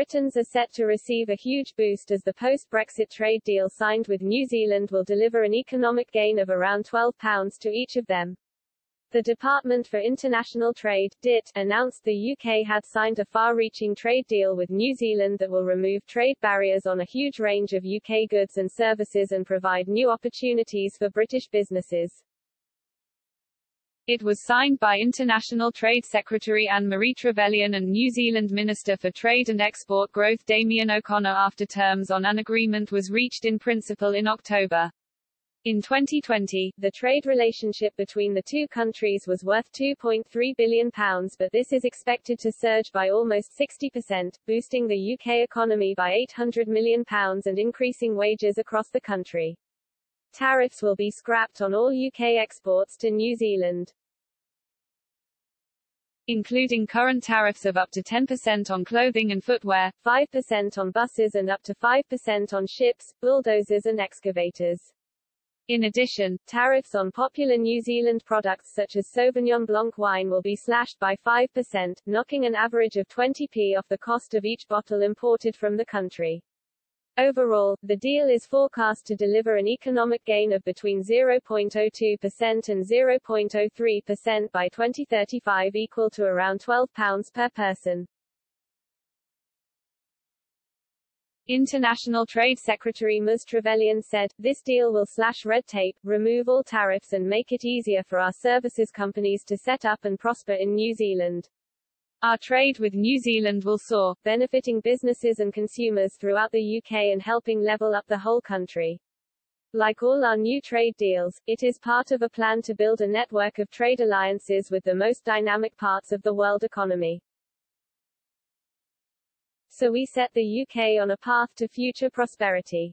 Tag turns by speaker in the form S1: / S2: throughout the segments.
S1: Britons are set to receive a huge boost as the post-Brexit trade deal signed with New Zealand will deliver an economic gain of around £12 to each of them. The Department for International Trade DIT, announced the UK had signed a far-reaching trade deal with New Zealand that will remove trade barriers on a huge range of UK goods and services and provide new opportunities for British businesses. It was signed by International Trade Secretary Anne-Marie Trevelyan and New Zealand Minister for Trade and Export Growth Damien O'Connor after terms on an agreement was reached in principle in October. In 2020, the trade relationship between the two countries was worth £2.3 billion but this is expected to surge by almost 60%, boosting the UK economy by £800 million and increasing wages across the country. Tariffs will be scrapped on all UK exports to New Zealand including current tariffs of up to 10% on clothing and footwear, 5% on buses and up to 5% on ships, bulldozers and excavators. In addition, tariffs on popular New Zealand products such as Sauvignon Blanc wine will be slashed by 5%, knocking an average of 20p off the cost of each bottle imported from the country. Overall, the deal is forecast to deliver an economic gain of between 0.02% and 0.03% by 2035 equal to around £12 per person. International Trade Secretary Ms. Trevelyan said, this deal will slash red tape, remove all tariffs and make it easier for our services companies to set up and prosper in New Zealand. Our trade with New Zealand will soar, benefiting businesses and consumers throughout the UK and helping level up the whole country. Like all our new trade deals, it is part of a plan to build a network of trade alliances with the most dynamic parts of the world economy so we set the UK on a path to future prosperity.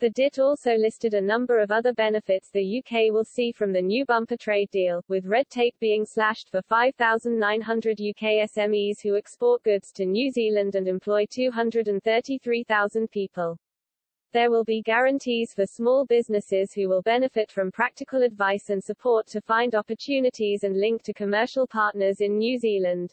S1: The DIT also listed a number of other benefits the UK will see from the new bumper trade deal, with red tape being slashed for 5,900 UK SMEs who export goods to New Zealand and employ 233,000 people. There will be guarantees for small businesses who will benefit from practical advice and support to find opportunities and link to commercial partners in New Zealand.